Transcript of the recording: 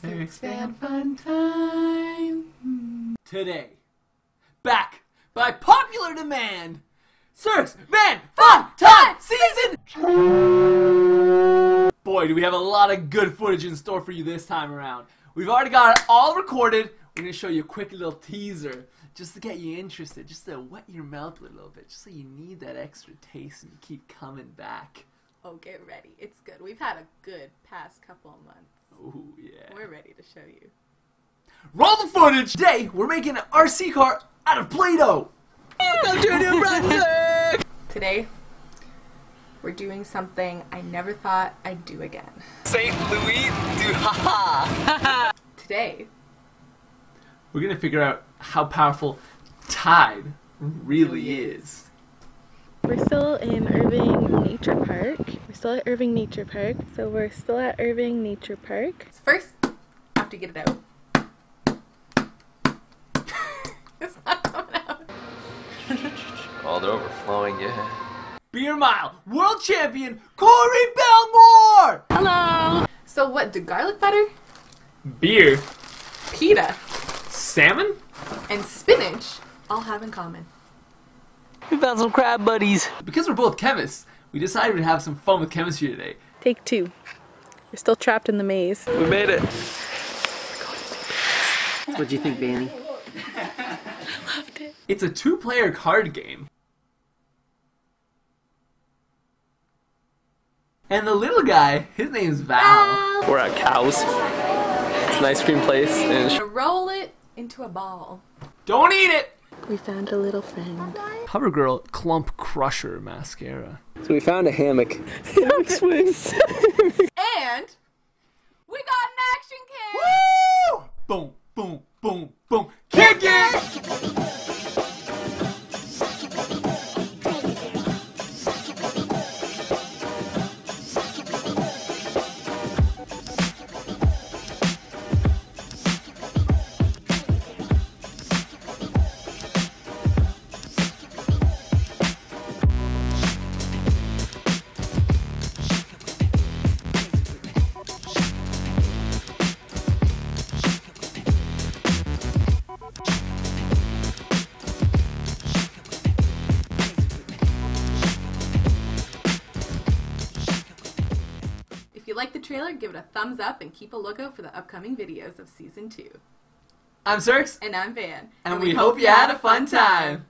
Serx Van Fun Time. Today, back by popular demand, Serx Van Fun Time Season! Boy, do we have a lot of good footage in store for you this time around. We've already got it all recorded. We're going to show you a quick little teaser just to get you interested, just to wet your mouth a little bit, just so you need that extra taste and keep coming back. Oh, get ready. It's good. We've had a good past couple of months. Oh, yeah. We're ready to show you. Roll the footage! Today, we're making an RC car out of Play-Doh! Welcome to New Brunswick! Today, we're doing something I never thought I'd do again. St. Louis du haha! Today, We're gonna figure out how powerful Tide really is. We're still in Irving Nature Park. We're still at Irving Nature Park. So we're still at Irving Nature Park. so first, I have to get it out. it's not coming out. Oh, they're overflowing, yeah. Beer Mile World Champion Corey Bellemore! Hello! So what, do garlic butter, Beer, pita, salmon, and spinach all have in common? We found some crab buddies. because we're both chemists, we decided we'd have some fun with chemistry today. Take two. We're still trapped in the maze. We made it. What'd you think, Vanny? I loved it. It's a two-player card game. And the little guy, his name's Val. We're at Cows. It's an ice cream place, and roll it into a ball. Don't eat it! We found a little friend. CoverGirl Clump Crusher mascara. So we found a hammock. Swiss. And we got an action cam! Woo! Like the trailer, give it a thumbs up and keep a lookout for the upcoming videos of season two. I'm Serx, And I'm Van. and we hope you had a fun time.